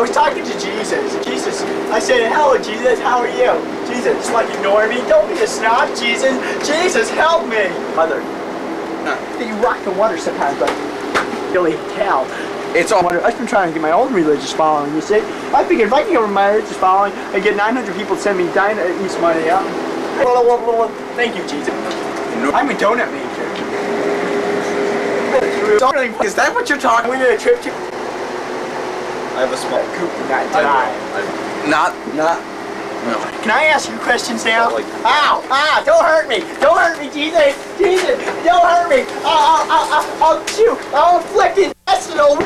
was talking to Jesus. Jesus, I said, hello, Jesus, how are you? Jesus, just like ignore me. Don't be a snob, Jesus. Jesus, help me. Mother, you rock the water sometimes, but really tell. It's all. water. I've been trying to get my own religious following, you see. I figured if I can get my religious following and get 900 people to send me dine uh, at least money out. Thank you, Jesus. I'm a donut maker. Is that what you're talking? We did a trip to I have a small. not die. Not, not. No. Can I ask you questions now? Like- Ow! Ah! Don't hurt me! Don't hurt me, Jesus! Jesus! Don't hurt me! I'll, I'll, I'll, I'll, I'll chew! I'll inflict intestinal